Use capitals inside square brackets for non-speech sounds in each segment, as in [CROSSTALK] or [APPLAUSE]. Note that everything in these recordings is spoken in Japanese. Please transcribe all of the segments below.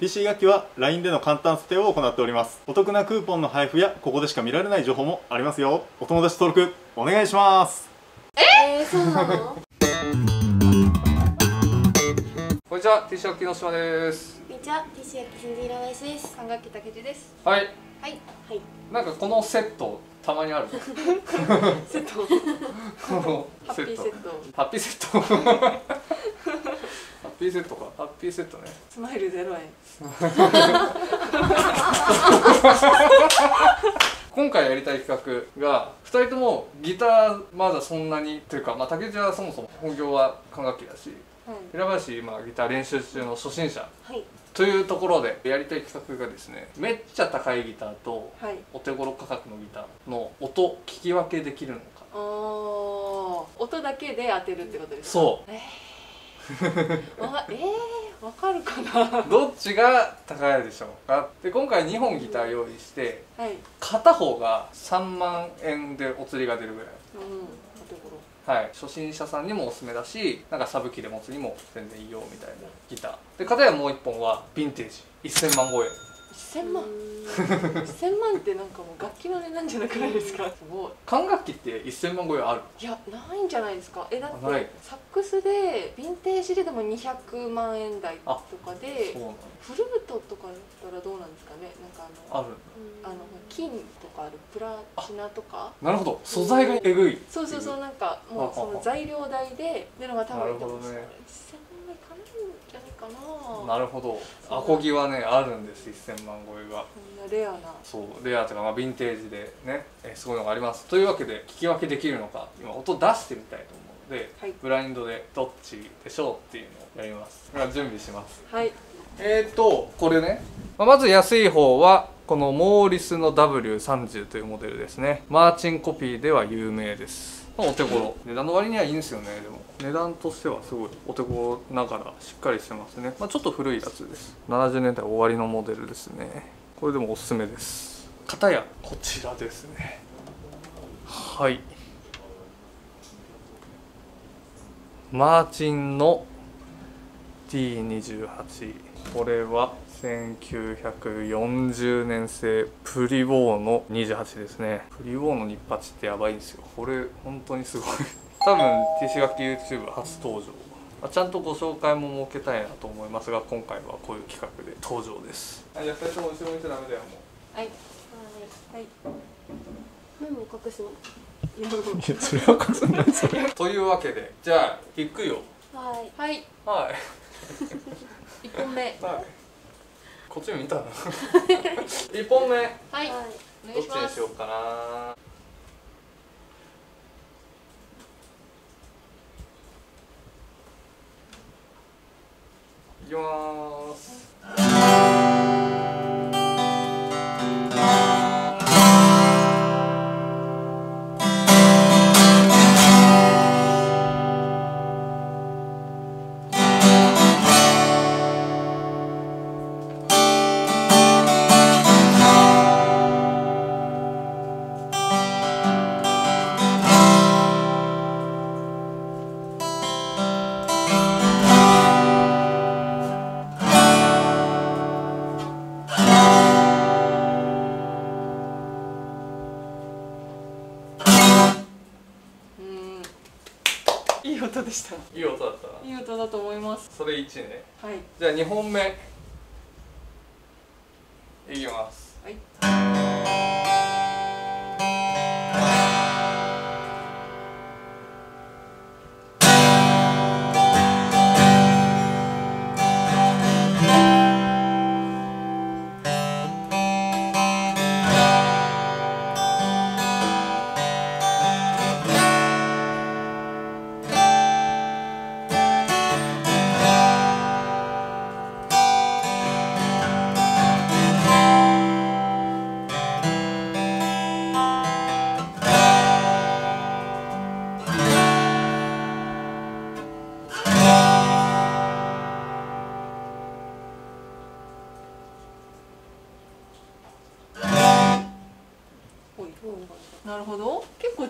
PC 楽器は LINE での簡単査定を行っておりますお得なクーポンの配布やここでしか見られない情報もありますよお友達登録お願いしますえ？ー、そうなの？[LAUGHS] こんにちは、ティッシュの島です。こんにちは、ティッシュ焼き新人ラバイスです。三学期竹地です。はい、はい。はい。なんかこのセットたまにある。[LAUGHS] セット。このハッピーセット。ハッピーセット。ピーセットか。ハッピーセットね。スマイルゼロ円。[LAUGHS] 今回やりたい企画が2人ともギターまだそんなにというか、まあ、竹内はそもそも本業は管楽器だしはい。平林今ギター練習中の初心者はい。というところでやりたい企画がですねめっちゃ高いギターとはい。お手頃価格のギターの音聞き分けできるのかああ。音だけで当てるってことですか？。そうえー、[LAUGHS] わえー、わかるかな。どっちが高いでしょうか？で今回2本ギター用意してはい。片方が3万円でお釣りが出るぐらいうん。はい、初心者さんにもおすすめだしなんかサブ機で持つにも全然いいよみたいなギターで片やもう1本はヴィンテージ1000万超え一千万。一千万ってなんかもう楽器の値段じゃなくないですか？すごい。管楽器って1000万超えあるいや、ないんじゃないですか。え、だってサックスでヴィンテージででも200万円台とかでフルートとかだったらどうなんですかね？なんかあの。あるあの金とかあるプラチナとか？なるほど素材がえぐいそうそうそうなんかもうその材料代で出るのが多分なるほどね1000万円いかな？いんじゃないかな。なるほど。アコギはねあるんです1000万超えが。こんなレアな。そうレアとかまあヴィンテージでねえーすごいのがあります。というわけで聞き分けできるのか今音出してみたいと思うので、はい。ブラインドでどっちでしょうっていうのをやります。準備します。はい。えーとこれねまあまず安い方はこのモーリスの W30 というモデルですね。マーチンコピーでは有名ですまあお手頃。値段の割にはいいんですよねでも。値段としてはすごいお手頃ながらしっかりしてますね、まあ、ちょっと古いやつです。70年代終わりのモデルですね。これでもおすすめです。片やこちらですね。はい。マーチンの T28 これは1940年製プリウォーの28ですね。プリウォーのニッパチってやばいんですよ。これ本当にすごい。多分 TC 楽器 YouTube 初登場。あちゃんとご紹介も設けたいなと思いますが今回はこういう企画で登場です。あじゃあ2人とも後ろ向いちゃダメだよもはい。はい。はい。何も隠すの？いやそれは隠さないですう [LAUGHS] というわけでじゃあ行くよ。はい。はい。はい。[LAUGHS] 一本目。はいこっち見たな1 [LAUGHS] 本目。はいはい。どっちにしようかな。いきます音でした。いい音だったな。いい音だと思います。それ1ね。はい。じゃあ2本目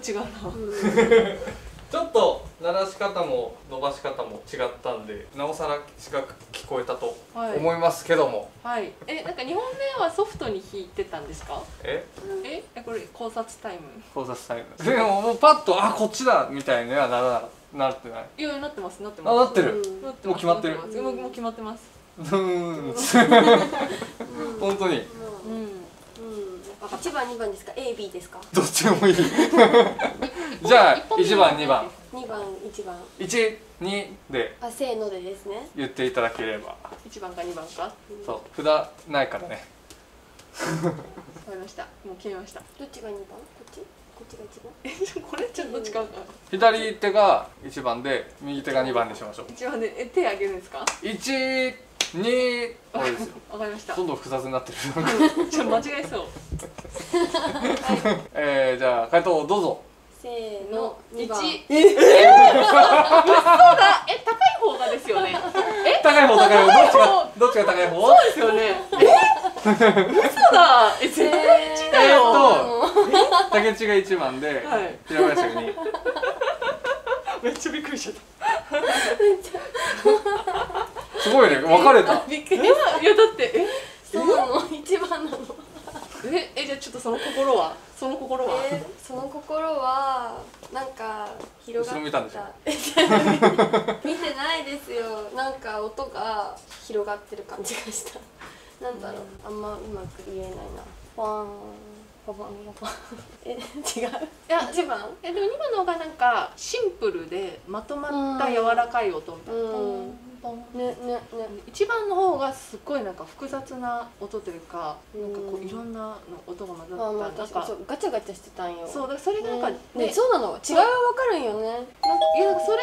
違うな。[LAUGHS] ちょっと鳴らし方も伸ばし方も違ったんでなおさら違く聞ここえたとはい。思いますけども、はい。えなんか2本目はソフトに弾いてたんですか？え？え？えこれ考察タイム。考察タイム。でももうパッとあこっちだみたいにはならななってない。いやなってますなってます。あなってる。うん。なってますもう決まってる。なます。もうもう決まってます。うーん。[LAUGHS] 本当に一番二番ですか？A B ですか？どっちでもいい。[LAUGHS] じゃあ一本目1番2番。二番一番。12で。あせーのでですね。言っていただければ。1番か2番か？わかそう札ないからね。[LAUGHS] りました。もう決めました。どっちが二番？こっち？こっちが一番？これちょっと違うか左手が1番で右手が2番にしましょう。一番でえ手あげるんですか？12これですよ。[LAUGHS] わかりました。どんどん複雑になってる。ちょっと間違えそう [LAUGHS] えー、じゃあ回答どうぞ。せーの二一。番ええだ。え高い方がですよね。高い方高い方。どっちがどっちが高い方？そうですよね。え？嘘だ。え絶対1だえよ、ーっと。竹内が1番で、はい。平林が2めっちゃびっくりしちゃっすごいね。分かれた。たびっくりいやいやだってえ？そうなの。一番なのええじゃあちょっとその心はその心は、えーその心はなんか広がった。後ろ見たんでしょ？[LAUGHS] 見てないですよ。なんか音が広がってる感じがした。なんだろう。あんまうまく言えないな。ファン。ファンファンファン。[LAUGHS] え違う？いや一番？えでも今の方がなんかシンプルでまとまった柔らかい音みたいな、うん。ポンポンねねね。一番の方がすっごいなんか複雑な音というか、うんなんかこういろんなの音が混ざあまあったなんか確かにそうガチャガチャしてたんよ。そうだからそれがなんかねねねそうなの。違いはわかるんよね。なんかいやそれ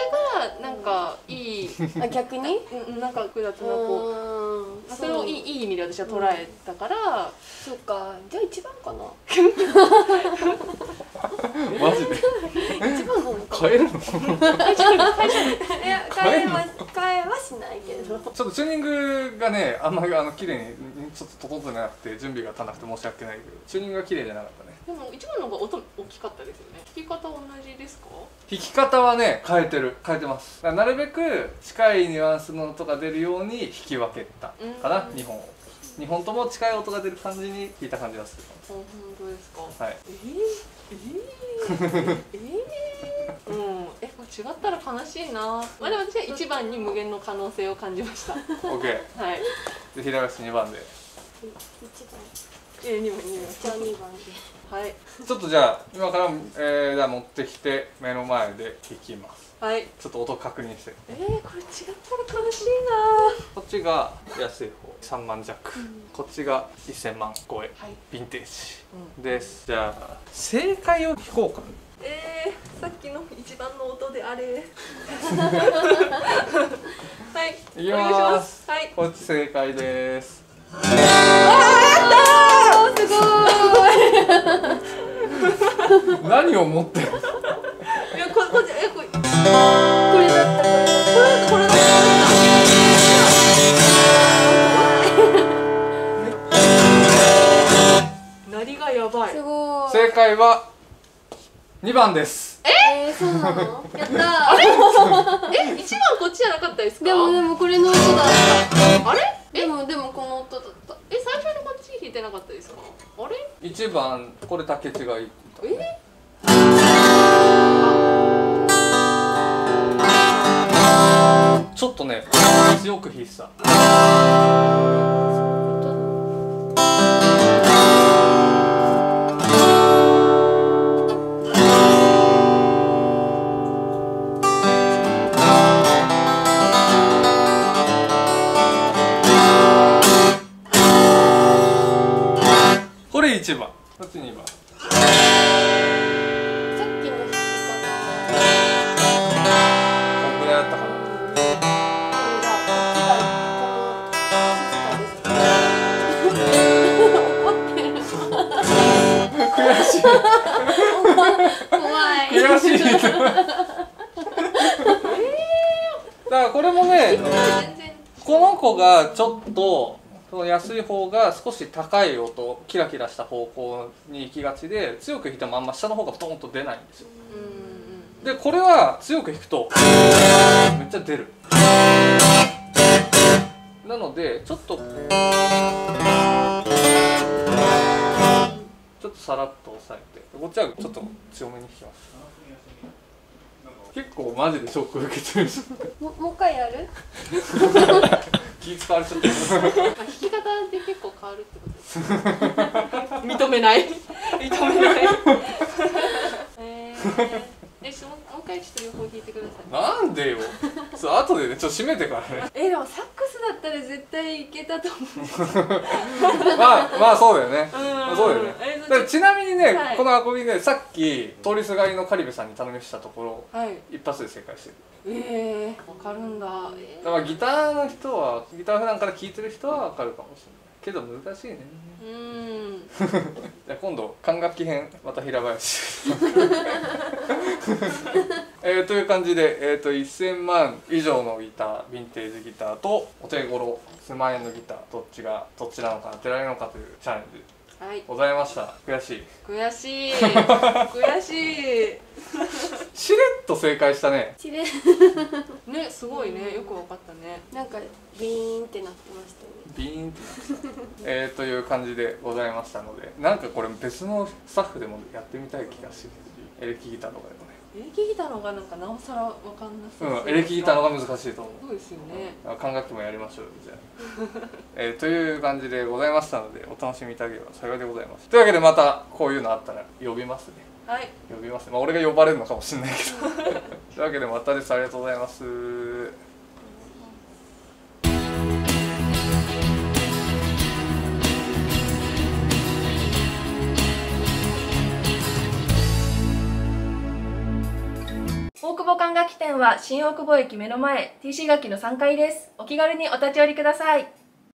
がなんかいい。あ逆に？うんなんか複雑なこううん。それをいいいい意味で私は捉えたから、そうか。じゃあ一番かな。[LAUGHS] [LAUGHS] [LAUGHS] マジで変えるの？いや変えは変えはしないけど。ちょっとチューニングがねあんまりあの綺麗にちょっと整ってなくて準備が足らなくて申し訳ないけどチューニングが綺麗じゃなかったね。でも一番の方が音大きかったですよね。弾き方同じですか？弾き方はね変えてる。変えてます。なるべく近いニュアンスの音が出るように弾き分けたかなうん。2本を。2本とも近い音が出る感じに弾いた感じがするあ本当ですか？はい。えー、えー、えー、うんえこれ違ったら悲しいな。まあでも私は一番に無限の可能性を感じました。は OK でい平林2番で。一番。えー、2番2じゃあ二番で。番はい。ちょっとじゃあ今から、えー、じゃあ持ってきて目の前で弾きます。はい。ちょっと音確認して。えー、これ違ったら悲しいこっちが安い方。3万弱、こっちが1000万超え。なはい。ヴィンテージうん。です。じゃあ正解を聞こうかえー、さっきの一番の音であれ。[LAUGHS] はい。いきお願いしまます。すはい。こっち正解です。あすごい。[LAUGHS] 何を持ってるいやここえこれこれこれだったこれこれだ鳴りがやばい正解は2番です。え？ー、そうなの？やった [LAUGHS] え一番こっちじゃなかったですか？でもでもこれの音だった。あれ？でもでもこの音だった。え最初にこっち弾いてなかったですか？あれ？1番これ竹内がいいえ？ちょっとね強く弾いてたがちょっとその安い方が少し高い音キラキラした方向に行きがちで強く弾いたまんま下の方がドーンと出ないんですよ。うんでこれは強く弾くとめっちゃ出る。なのでちょっとちょっとさらっと押さえて。こっちはちょっと強めに弾きます。結構マジでショック受けてる。しももう一回やる？[LAUGHS] 気使われちゃってるまあ、弾き方で結構変わるってことです [LAUGHS] [LAUGHS] 認めない。認めない。[LAUGHS] えー、えしももう一回ちょっと両方弾いてください。なんでよ。[LAUGHS] そう後でねちょっと閉めてからね。えでもサックスだったら絶対いけたと思 [LAUGHS] まあまあそうだよね。うん。そうだよね。えだちなみにね、はい。このアコギねさっき通りすがりのカリベさんに頼みしたところはい。一発で正解してる。えー、わかるんだ。えだからギターの人はギター普段から聴いてる人は分かるかもしれない。けど難しいね。ー、うーん。[LAUGHS] じゃあ今度管楽器編また平林えーという感じで、えー、と1000万以上のギターヴィンテージギターとお手頃数万円のギターどっちがどっちなのか当てられるのかというチャレンジ。はい。ございました。悔しい。悔しい。[LAUGHS] 悔ししれっと正解したね。うちれいねすごいね。よくわかったね。なんかビーンってなってましたよね。ビーンってなってた。えーという感じでございましたのでなんかこれ別のスタッフでもやってみたい気がしてエレキギターとかでも。ねエレキギターの方がなんかなおさらわかんなさそう。うんエレキギターの方が難しいと思う。そうですよね。あ管楽器もやりましょうよじゃあ、えーという感じでございましたのでお楽しみいただければ幸いでございます。というわけでまたこういうのあったら呼びますね。はい。呼びます。まあ俺が呼ばれるのかもしれないけど。[LAUGHS] というわけでまたです。ありがとうございます大久保管楽器店は新大久保駅目の前 TC 楽器の3階です。お気軽にお立ち寄りください。